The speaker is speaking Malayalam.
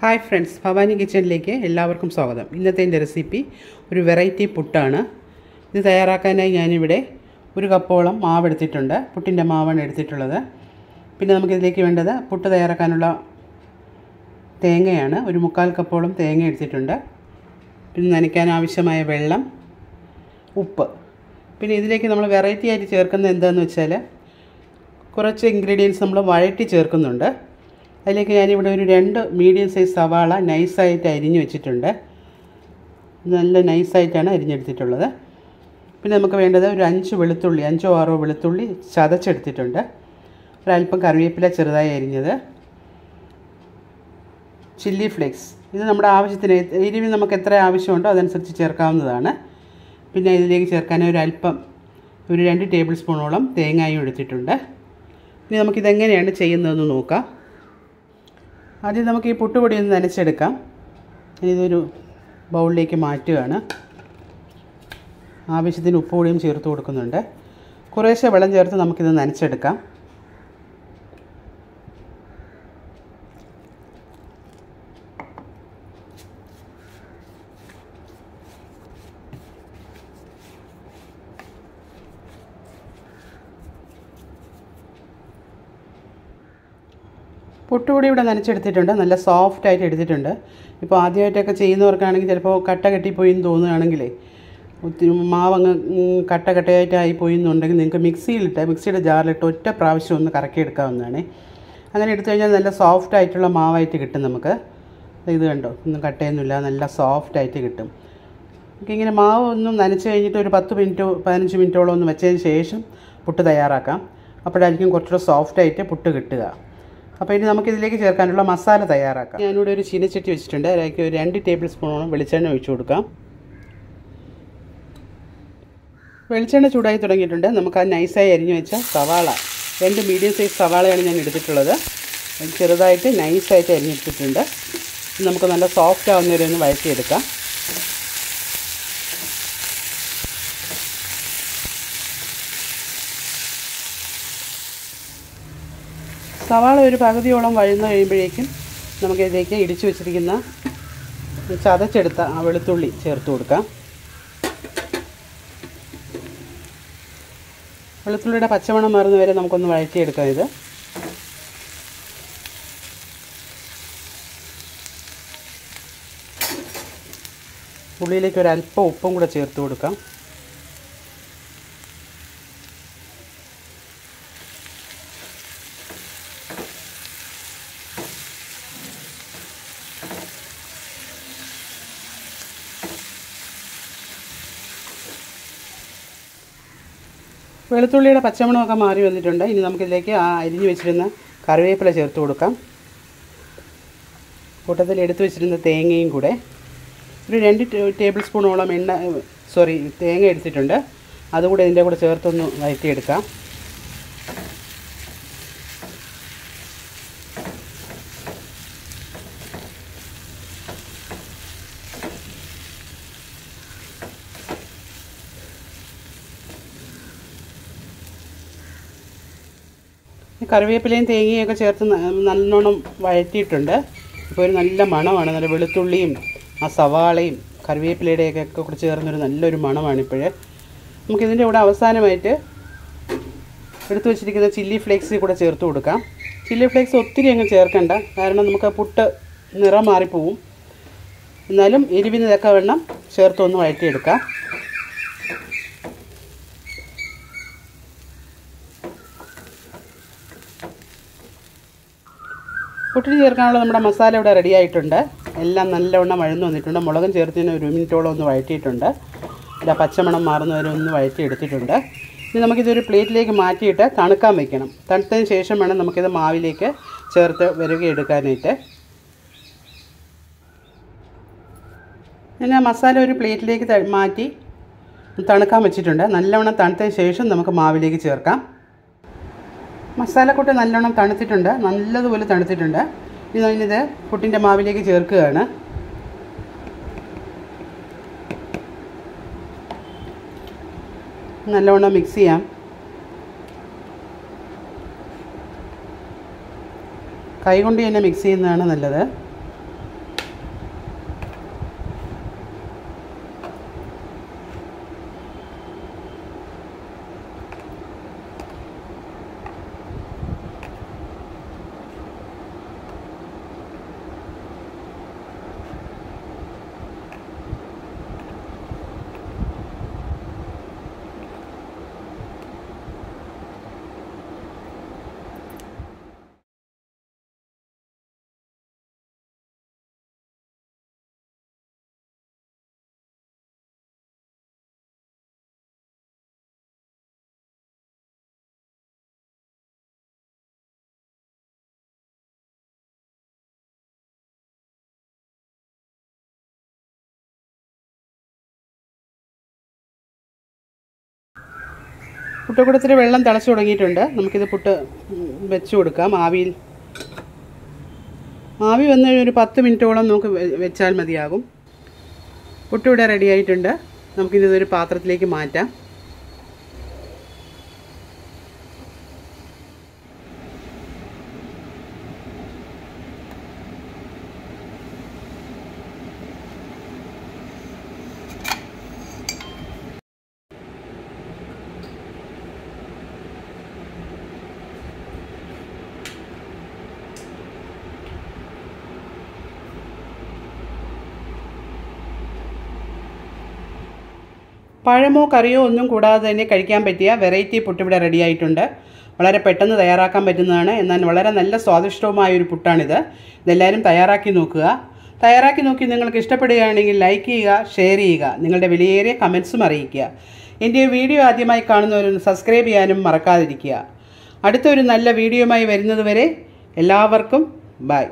ഹായ് ഫ്രണ്ട്സ് ഭവാനി കിച്ചണിലേക്ക് എല്ലാവർക്കും സ്വാഗതം. ഇന്നത്തെ എന്റെ റെസിപ്പി ഒരു വെറൈറ്റി പുട്ടാണ്. ഇത് തയ്യാറാക്കാനായി ഞാനിവിടെ ഒരു കപ്പോളം മാവ് എടുത്തിട്ടുണ്ട് പുട്ടിന്റെ മാവാണ് എടുത്തിട്ടുള്ളത്. പിന്നെ നമുക്കിതിലേക്ക് വേണ്ടത് പുട്ട് തയ്യാറാക്കാനുള്ള തേങ്ങയാണ്. ഒരു മുക്കാൽ കപ്പോളം തേങ്ങ എടുത്തിട്ടുണ്ട്. പിന്നെ നനയ്ക്കാൻ ആവശ്യമായ വെള്ളം ഉപ്പ്. പിന്നെ ഇതിലേക്ക് നമ്മൾ വെറൈറ്റി ആയിട്ട് ചേർക്കുന്നത് എന്താണെന്ന് വെച്ചാൽ കുറച്ച് ഇൻഗ്രീഡിയൻസ് നമ്മൾ വഴറ്റി ചേർക്കുന്നുണ്ട്. അതിലേക്ക് ഞാനിവിടെ ഒരു രണ്ട് മീഡിയം സൈസ് സവാള നൈസായിട്ട് അരിഞ്ഞു വെച്ചിട്ടുണ്ട്. നല്ല നൈസായിട്ടാണ് അരിഞ്ഞെടുത്തിട്ടുള്ളത്. പിന്നെ നമുക്ക് വേണ്ടത് ഒരു അഞ്ച് വെളുത്തുള്ളി അഞ്ചോ ആറോ വെളുത്തുള്ളി ചതച്ചെടുത്തിട്ടുണ്ട്. ഒരല്പം കറിവേപ്പില ചെറുതായി അരിഞ്ഞത്. ചില്ലി ഫ്ലേക്സ് ഇത് നമ്മുടെ ആവശ്യത്തിന് എരിവ് നമുക്ക് എത്ര ആവശ്യമുണ്ടോ അതനുസരിച്ച് ചേർക്കാവുന്നതാണ്. പിന്നെ ഇതിലേക്ക് ചേർക്കാൻ ഒരു അല്പം ഒരു രണ്ട് ടേബിൾ സ്പൂണോളം തേങ്ങായും എടുത്തിട്ടുണ്ട്. ഇനി നമുക്കിതെങ്ങനെയാണ് ചെയ്യുന്നതെന്ന് നോക്കാം. ആദ്യം നമുക്ക് ഈ പുട്ടുപൊടി ഒന്ന് നനച്ചെടുക്കാം. ഇതൊരു ബൗളിലേക്ക് മാറ്റുകയാണ്. ആവശ്യത്തിന് ഉപ്പുപൊടിയും ചേർത്ത് കൊടുക്കുന്നുണ്ട്. കുറേശ്ശെ വെള്ളം ചേർത്ത് നമുക്കിത് നനച്ചെടുക്കാം. പുട്ടുപൊടി ഇവിടെ നനച്ചെടുത്തിട്ടുണ്ട്. നല്ല സോഫ്റ്റ് ആയിട്ട് എടുത്തിട്ടുണ്ട്. ഇപ്പോൾ ആദ്യമായിട്ടൊക്കെ ചെയ്യുന്നവർക്കാണെങ്കിൽ ചിലപ്പോൾ കട്ട കെട്ടിപ്പോയി എന്ന് തോന്നുകയാണെങ്കിലേ ഒത്തിരി മാവങ്ങ് കട്ട കട്ടയായിട്ടായി പോയി എന്നുണ്ടെങ്കിൽ നിങ്ങൾക്ക് മിക്സിയിലിട്ട് മിക്സിയുടെ ജാറിലിട്ട് ഒറ്റ പ്രാവശ്യം ഒന്ന് കറക്കി എടുക്കാവുന്നതാണ് അങ്ങനെ എടുത്തു കഴിഞ്ഞാൽ നല്ല സോഫ്റ്റ് ആയിട്ടുള്ള മാവായിട്ട് കിട്ടും നമുക്ക്. ഇത് കണ്ടോ? ഒന്നും കട്ടയൊന്നുമില്ല. നല്ല സോഫ്റ്റ് ആയിട്ട് കിട്ടും. ഇങ്ങനെ മാവ് ഒന്നും നനച്ച് കഴിഞ്ഞിട്ട് ഒരു പത്ത് മിനിറ്റ് പതിനഞ്ച് മിനിറ്റോളം ഒന്ന് വെച്ചതിന് ശേഷം പുട്ട് തയ്യാറാക്കാം. അപ്പോഴായിരിക്കും കുറച്ചുകൂടെ സോഫ്റ്റായിട്ട് പുട്ട് കിട്ടുക. അപ്പോൾ ഇനി നമുക്കിതിലേക്ക് ചേർക്കാനുള്ള മസാല തയ്യാറാക്കാം. ഞാനിവിടെ ഒരു ചീനച്ചട്ടി വെച്ചിട്ടുണ്ട്. അതിലേക്ക് ഒരു രണ്ട് ടേബിൾ സ്പൂണോളം വെളിച്ചെണ്ണ ഒഴിച്ചു കൊടുക്കാം. വെളിച്ചെണ്ണ ചൂടായി തുടങ്ങിയിട്ടുണ്ട്. നമുക്ക് ആ നൈസായി അരിഞ്ഞു വെച്ച സവാള രണ്ട് മീഡിയം സൈസ് സവാളയാണ് ഞാൻ എടുത്തിട്ടുള്ളത്. ചെറുതായിട്ട് നൈസായിട്ട് അരിഞ്ഞെടുത്തിട്ടുണ്ട് നമുക്ക് നല്ല സോഫ്റ്റ് ആവുന്നവരെ ഒന്ന് വഴറ്റിയെടുക്കാം. സവാള ഒരു പകുതിയോളം വഴുന്ന കഴിയുമ്പോഴേക്കും നമുക്കിതിലേക്ക് ഇടിച്ചു വെച്ചിരിക്കുന്ന ചതച്ചെടുത്ത ആ വെളുത്തുള്ളി ചേർത്ത് കൊടുക്കാം. വെളുത്തുള്ളിയുടെ പച്ചമണം മാറുന്ന വരെ നമുക്കൊന്ന് വഴറ്റിയെടുക്കാം ഇത്. ഉള്ളിയിലേക്ക് ഒരു അല്പം ഉപ്പും കൂടെ ചേർത്ത് കൊടുക്കാം. വെളുത്തുള്ളിയുടെ പച്ചമണമൊക്കെ മാറി വന്നിട്ടുണ്ട്. ഇനി നമുക്കിതിലേക്ക് ആ അരിഞ്ഞു വെച്ചിരുന്ന കറിവേപ്പില ചേർത്ത് കൊടുക്കാം. കൂട്ടത്തിൽ എടുത്തു വെച്ചിരുന്ന തേങ്ങയും കൂടെ ഒരു രണ്ട് ടേബിൾ സ്പൂണോളം എണ്ണ സോറി തേങ്ങ എടുത്തിട്ടുണ്ട്. അതുകൂടെ ഇതിന്റെ കൂടെ ചേർത്തൊന്ന് വഴറ്റിയെടുക്കാം. കറിവേപ്പിലയും തേങ്ങയൊക്കെ ചേർത്ത് നല്ലോണം വഴറ്റിയിട്ടുണ്ട്. ഇപ്പോൾ ഒരു നല്ല മണമാണ്. നല്ല വെളുത്തുള്ളിയും ആ സവാളയും കറിവേപ്പിലയുടെയൊക്കെ ഒക്കെ കൂടെ ചേർന്നൊരു നല്ലൊരു മണമാണ് ഇപ്പോൾ നമുക്കിതിന്റെ കൂടെ അവസാനമായിട്ട് എടുത്തു വെച്ചിരിക്കുന്ന ചില്ലി ഫ്ലേക്സ് കൂടെ ചേർത്ത് കൊടുക്കാം. ചില്ലി ഫ്ലേക്സ് ഒത്തിരി അങ്ങ് ചേർക്കണ്ട. കാരണം നമുക്ക് പുട്ട് നിറം മാറിപ്പോവും. എന്നാലും എരിവിന് ഇതൊക്കെ വെള്ളം ചേർത്തൊന്ന് വഴറ്റിയെടുക്കാം. പുട്ടിന് ചേർക്കാനുള്ള നമ്മുടെ മസാല ഇവിടെ റെഡി ആയിട്ടുണ്ട്. എല്ലാം നല്ലവണ്ണം വഴന്നു വന്നിട്ടുണ്ട്. മുളകും ചേർത്തിന് ഒരു മിനിറ്റോളം ഒന്ന് വഴറ്റിയിട്ടുണ്ട്. ഇതാ പച്ചമണം മാറുന്നവരെ ഒന്ന് വഴറ്റി എടുത്തിട്ടുണ്ട് ഇനി നമുക്കിതൊരു പ്ലേറ്റിലേക്ക് മാറ്റിയിട്ട് തണുക്കാൻ വയ്ക്കണം തണുത്തതിന് ശേഷം വേണം നമുക്കിത് മാവിലേക്ക് ചേർത്ത് വരികയെടുക്കാനായിട്ട് ഞാൻ മസാല ഒരു പ്ലേറ്റിലേക്ക് മാറ്റി തണുക്കാൻ വെച്ചിട്ടുണ്ട്. നല്ലവണ്ണം തണുത്തതിന് ശേഷം നമുക്ക് മാവിലേക്ക് ചേർക്കാം. മസാലക്കൂട്ട് നല്ലോണം തണുത്തിട്ടുണ്ട്. നല്ലതുപോലെ തണുത്തിട്ടുണ്ട്. ഇനി ഞാനിത് പുട്ടിന്റെ മാവിലേക്ക് ചേർക്കുകയാണ്. നല്ലോണം മിക്സ് ചെയ്യാം. കൈകൊണ്ട് തന്നെ മിക്സ് ചെയ്യുന്നതാണ് നല്ലത്. പുട്ടുകുടത്തിൽ വെള്ളം തിളച്ചു തുടങ്ങിയിട്ടുണ്ട്. നമുക്കിത് പുട്ട് വെച്ച് കൊടുക്കാം. ആവിയിൽ ആവി വന്നു ഒരു പത്ത് മിനിറ്റോളം നമുക്ക് വെച്ചാൽ മതിയാകും. പുട്ടിവിടെ റെഡി ആയിട്ടുണ്ട്. നമുക്കിതൊരു പാത്രത്തിലേക്ക് മാറ്റാം. പഴമോ കറിയോ ഒന്നും കൂടാതെ തന്നെ കഴിക്കാൻ പറ്റിയ വെറൈറ്റി പുട്ടിവിടെ റെഡി ആയിട്ടുണ്ട്. വളരെ പെട്ടെന്ന് തയ്യാറാക്കാൻ പറ്റുന്നതാണ്. എന്നാൽ വളരെ നല്ല സ്വാദിഷ്ടവുമായ ഒരു പുട്ടാണിത്. ഇതെല്ലാവരും തയ്യാറാക്കി നോക്കുക. തയ്യാറാക്കി നോക്കി നിങ്ങൾക്ക് ഇഷ്ടപ്പെടുകയാണെങ്കിൽ ലൈക്ക് ചെയ്യുക ഷെയർ ചെയ്യുക. നിങ്ങളുടെ വിലയേറിയ കമൻസും അറിയിക്കുക. എന്റെ വീഡിയോ ആദ്യമായി കാണുന്നവരൊന്ന് സബ്സ്ക്രൈബ് ചെയ്യാനും മറക്കാതിരിക്കുക. അടുത്തൊരു നല്ല വീഡിയോയുമായി വരുന്നതുവരെ എല്ലാവർക്കും ബൈ